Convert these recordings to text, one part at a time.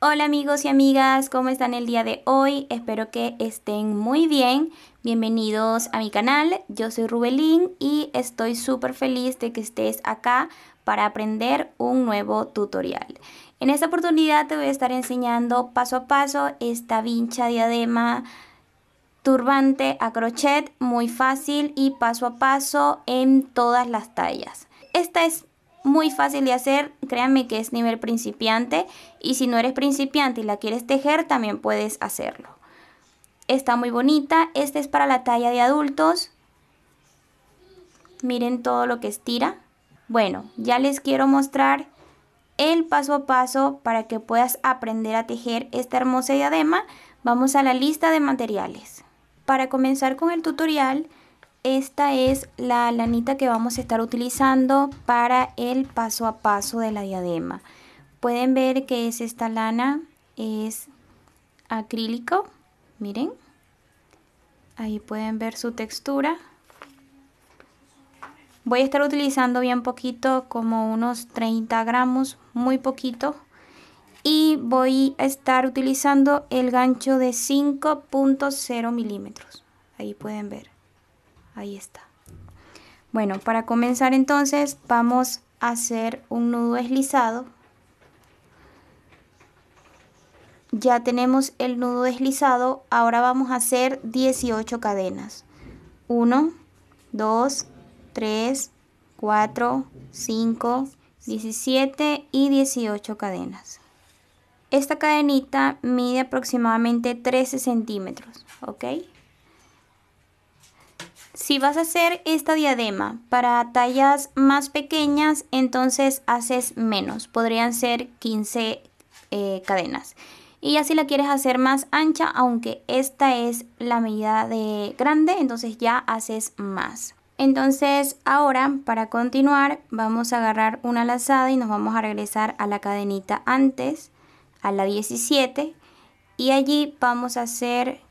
Hola amigos y amigas, ¿cómo están el día de hoy? Espero que estén muy bien. Bienvenidos a mi canal, yo soy Rubelín y estoy súper feliz de que estés acá para aprender un nuevo tutorial. En esta oportunidad te voy a estar enseñando paso a paso esta vincha diadema turbante a crochet muy fácil y paso a paso en todas las tallas. Esta es muy fácil de hacer, créanme que es nivel principiante y si no eres principiante y la quieres tejer también puedes hacerlo. Está muy bonita, esta es para la talla de adultos. Miren todo lo que estira. Bueno, ya les quiero mostrar el paso a paso para que puedas aprender a tejer esta hermosa diadema. Vamos a la lista de materiales. Para comenzar con el tutorial, esta es la lanita que vamos a estar utilizando para el paso a paso de la diadema. Pueden ver que es esta lana, es acrílico, miren. Ahí pueden ver su textura. Voy a estar utilizando bien poquito, como unos 30 gramos, muy poquito. Y voy a estar utilizando el gancho de 5.0 milímetros. Ahí pueden ver. Ahí está. Bueno, para comenzar entonces vamos a hacer un nudo deslizado. Ya tenemos el nudo deslizado, ahora vamos a hacer 18 cadenas. 1, 2, 3, 4, 5, 17 y 18 cadenas. Esta cadenita mide aproximadamente 13 centímetros, ¿ok? Si vas a hacer esta diadema para tallas más pequeñas, entonces haces menos. Podrían ser 15 eh, cadenas. Y ya si la quieres hacer más ancha, aunque esta es la medida de grande, entonces ya haces más. Entonces ahora para continuar vamos a agarrar una lazada y nos vamos a regresar a la cadenita antes, a la 17. Y allí vamos a hacer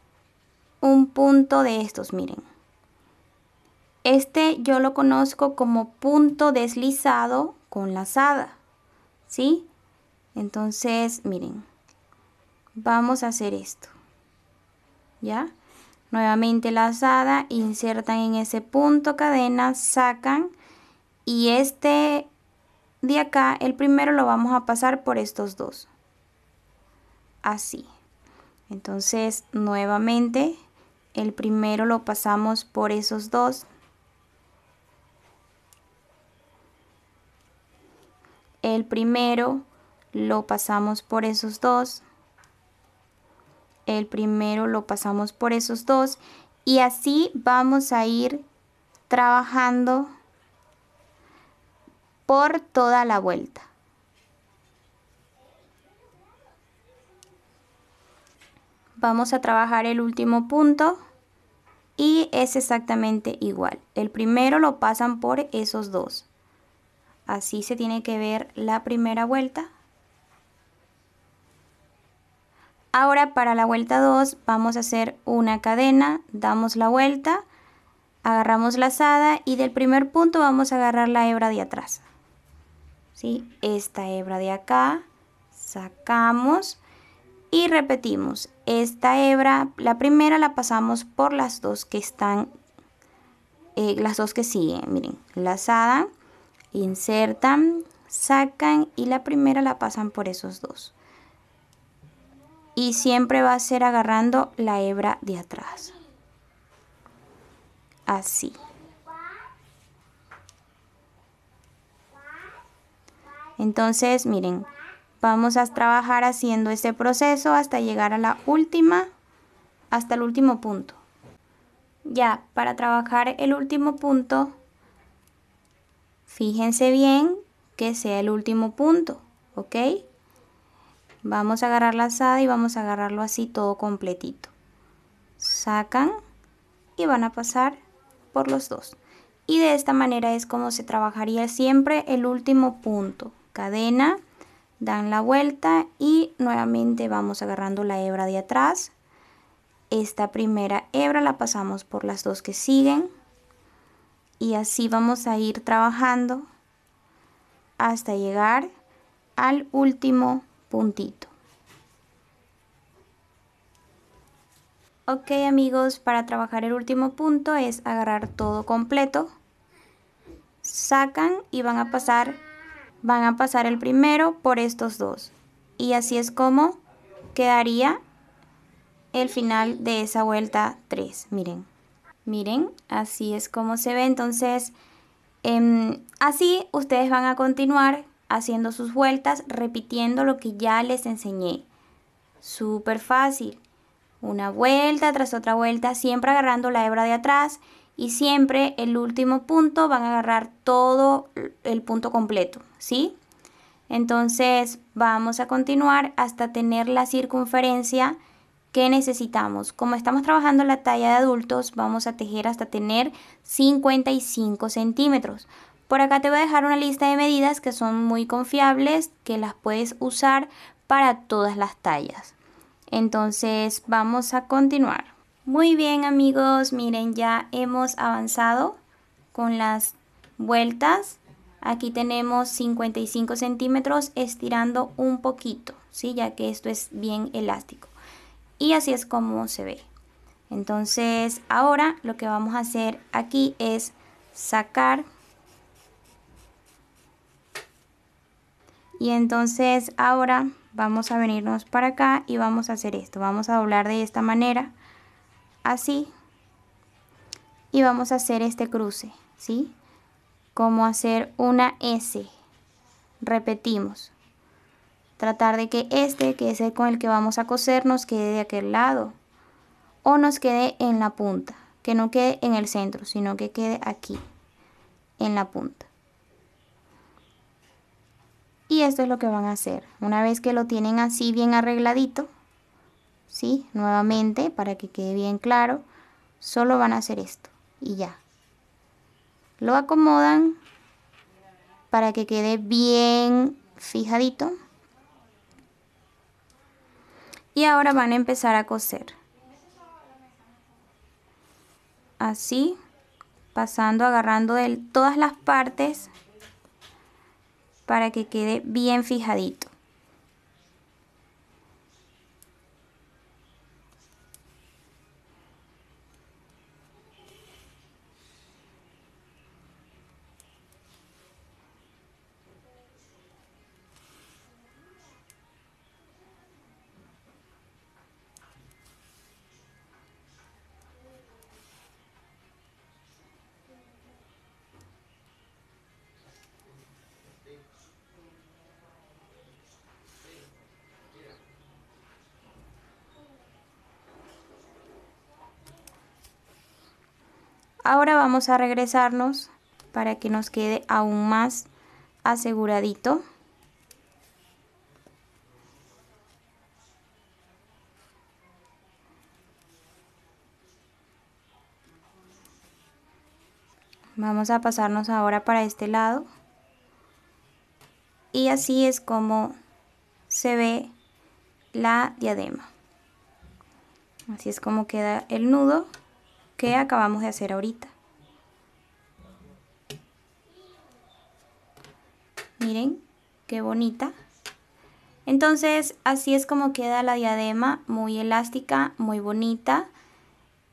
un punto de estos, miren. Este yo lo conozco como punto deslizado con lazada, ¿sí? Entonces, miren, vamos a hacer esto, ¿ya? Nuevamente lazada, insertan en ese punto cadena, sacan y este de acá, el primero lo vamos a pasar por estos dos, así. Entonces, nuevamente, el primero lo pasamos por esos dos, el primero lo pasamos por esos dos, el primero lo pasamos por esos dos y así vamos a ir trabajando por toda la vuelta. Vamos a trabajar el último punto y es exactamente igual. El primero lo pasan por esos dos. Así se tiene que ver la primera vuelta. Ahora para la vuelta 2 vamos a hacer una cadena, damos la vuelta, agarramos la lazada y del primer punto vamos a agarrar la hebra de atrás. ¿Sí? Esta hebra de acá, sacamos y repetimos. Esta hebra, la primera la pasamos por las dos que están, eh, las dos que siguen, miren, lazada insertan, sacan y la primera la pasan por esos dos. Y siempre va a ser agarrando la hebra de atrás. Así. Entonces, miren, vamos a trabajar haciendo este proceso hasta llegar a la última, hasta el último punto. Ya, para trabajar el último punto, Fíjense bien que sea el último punto, ¿ok? Vamos a agarrar la asada y vamos a agarrarlo así todo completito. Sacan y van a pasar por los dos. Y de esta manera es como se trabajaría siempre el último punto. Cadena, dan la vuelta y nuevamente vamos agarrando la hebra de atrás. Esta primera hebra la pasamos por las dos que siguen y así vamos a ir trabajando hasta llegar al último puntito. Ok amigos, para trabajar el último punto es agarrar todo completo. Sacan y van a pasar, van a pasar el primero por estos dos. Y así es como quedaría el final de esa vuelta 3. Miren miren, así es como se ve. Entonces, em, así ustedes van a continuar haciendo sus vueltas, repitiendo lo que ya les enseñé. Súper fácil una vuelta tras otra vuelta, siempre agarrando la hebra de atrás y siempre el último punto van a agarrar todo el punto completo, ¿sí? Entonces vamos a continuar hasta tener la circunferencia que necesitamos. Como estamos trabajando la talla de adultos, vamos a tejer hasta tener 55 centímetros. Por acá te voy a dejar una lista de medidas que son muy confiables, que las puedes usar para todas las tallas. Entonces vamos a continuar. Muy bien amigos, miren ya hemos avanzado con las vueltas. Aquí tenemos 55 centímetros estirando un poquito, ¿sí? ya que esto es bien elástico. Y así es como se ve. Entonces ahora lo que vamos a hacer aquí es sacar. Y entonces ahora vamos a venirnos para acá y vamos a hacer esto. Vamos a doblar de esta manera, así, y vamos a hacer este cruce, ¿sí? Como hacer una S. Repetimos. Tratar de que este, que es el con el que vamos a coser, nos quede de aquel lado. O nos quede en la punta. Que no quede en el centro, sino que quede aquí, en la punta. Y esto es lo que van a hacer. Una vez que lo tienen así bien arregladito, ¿sí? Nuevamente, para que quede bien claro, solo van a hacer esto y ya. Lo acomodan para que quede bien fijadito. Y ahora van a empezar a coser. Así, pasando, agarrando de todas las partes para que quede bien fijadito. Ahora vamos a regresarnos para que nos quede aún más aseguradito. Vamos a pasarnos ahora para este lado. Y así es como se ve la diadema. Así es como queda el nudo que acabamos de hacer ahorita. Miren, qué bonita. Entonces, así es como queda la diadema, muy elástica, muy bonita.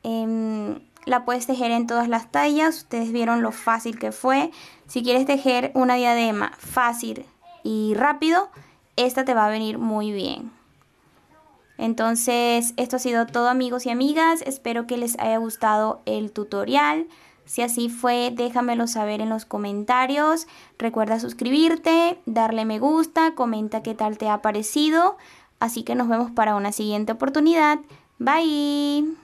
Em, la puedes tejer en todas las tallas, ustedes vieron lo fácil que fue. Si quieres tejer una diadema fácil y rápido, esta te va a venir muy bien. Entonces, esto ha sido todo amigos y amigas. Espero que les haya gustado el tutorial. Si así fue, déjamelo saber en los comentarios. Recuerda suscribirte, darle me gusta, comenta qué tal te ha parecido. Así que nos vemos para una siguiente oportunidad. Bye.